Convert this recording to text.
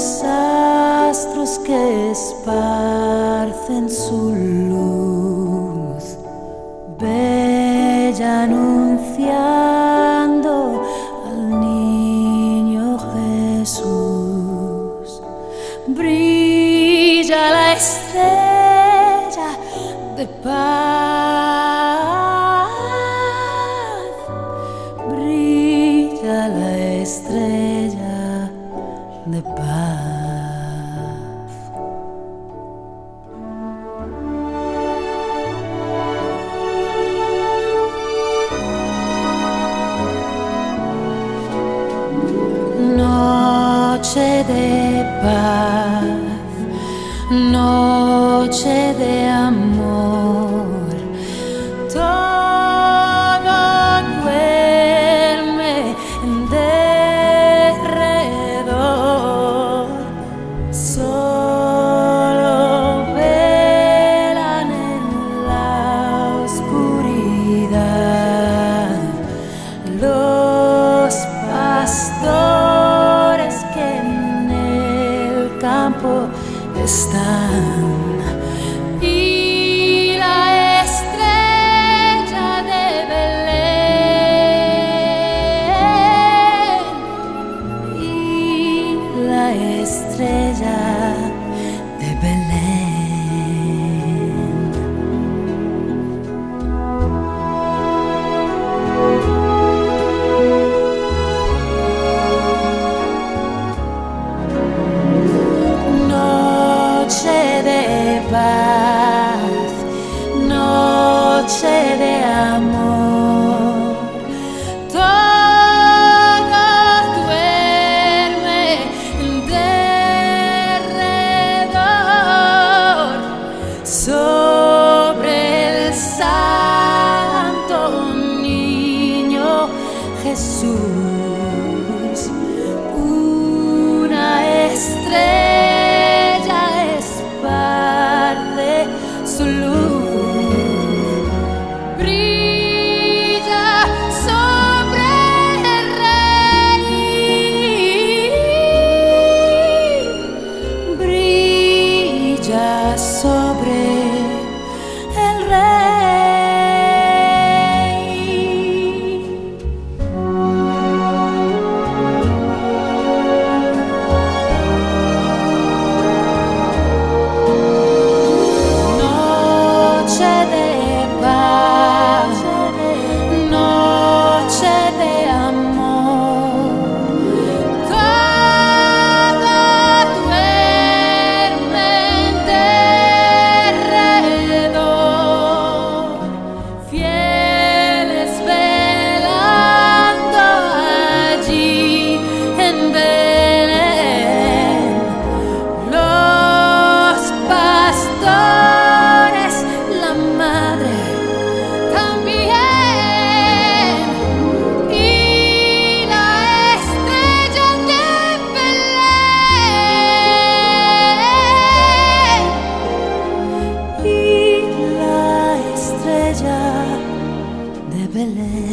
los astros que esparcen su luz. Bella anunciando al niño Jesús. Brilla la estrella de paz. Brilla la estrella de paz. Noche de paz, noche de amor. Están. Y la estrella paz, noche de amor. Todo duerme derredor sobre el santo niño Jesús. já sobre believe.